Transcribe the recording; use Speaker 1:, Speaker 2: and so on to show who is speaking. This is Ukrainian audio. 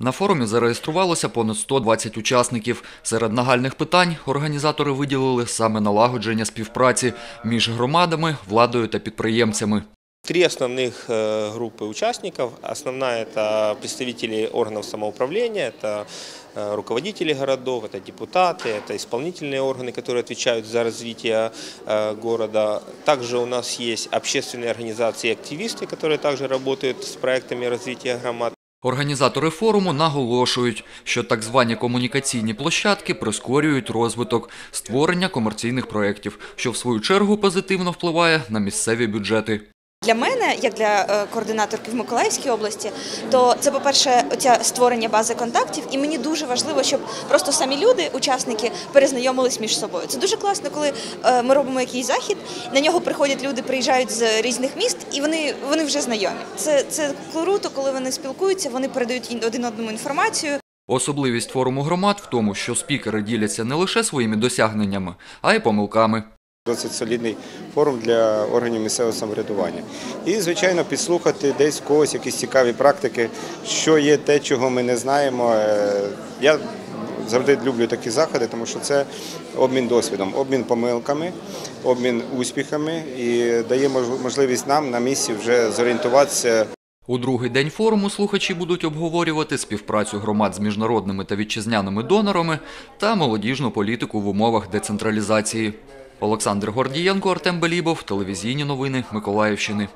Speaker 1: На форумі зареєструвалося понад 120 учасників. Серед нагальних питань організатори виділили саме налагодження співпраці між громадами, владою та підприємцями.
Speaker 2: Три основных э, группы участников. Основная – это представители органов самоуправления, это э, руководители городов, это депутаты, это исполнительные органы, которые отвечают за развитие э, города. Также у нас есть общественные организации и активисты, которые также работают с проектами развития громад.
Speaker 1: Організатори форуму наголошують, що так звані комунікаційні площадки прискорюють розвиток створення комерційних проєктів, що в свою чергу позитивно впливає на місцеві бюджети.
Speaker 3: Для мене, як для е, координаторки в Миколаївській області, то це, по-перше, створення бази контактів, і мені дуже важливо, щоб просто самі люди, учасники, перезнайомились між собою. Це дуже класно, коли е, ми робимо якийсь захід, на нього приходять люди, приїжджають з різних міст, і вони, вони вже знайомі. Це, це круто, коли вони спілкуються, вони передають один одному інформацію.
Speaker 1: Особливість форуму громад в тому, що спікери діляться не лише своїми досягненнями, а й помилками.
Speaker 4: Досить солідний форум для органів місцевого самоврядування. І, звичайно, підслухати десь когось якісь цікаві практики, що є те, чого ми не знаємо. Е, Я завжди люблю такі заходи, тому що це обмін досвідом, обмін помилками, обмін успіхами і дає можливість нам на місці вже зорієнтуватися
Speaker 1: У другий день форуму слухачі будуть обговорювати співпрацю громад з міжнародними та вітчизняними донорами та молодіжну політику в умовах децентралізації. Олександр Гордієнко, Артем Белібов, телевізійні новини Миколаївщини.